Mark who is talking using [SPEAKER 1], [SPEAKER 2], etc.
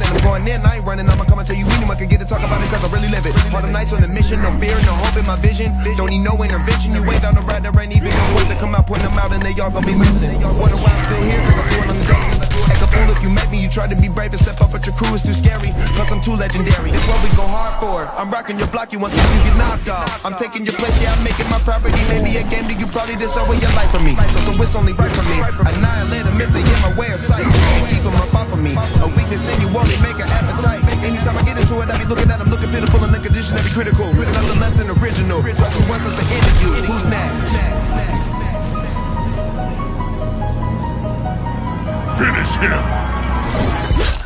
[SPEAKER 1] and I'm going in. I ain't running, I'ma come and tell you anyone can get to talk about it cause I really live it. All the nights on the mission, no fear, no hope in my vision. Don't need no intervention, you ain't down the ride, there ain't even no ones to come out, putting them out, and they all gonna be missing. Wonder why I'm still here, cause I'm doing on the daily. Act a fool if you met me, you try to be brave and step up, but your crew is too scary. Plus I'm too legendary. It's what we go hard for. I'm rocking your block, you want to you get knocked off. I'm taking your place, yeah, I'm making my property. Maybe a game that you probably deserve your life for me. So it's only right for me. Annihilate them if they get my way of sight. Me. A weakness in you only make an appetite. Anytime I get into it, I be looking at them, looking pitiful in the condition that be critical. Nothing less than original. Who's next?
[SPEAKER 2] Finish him!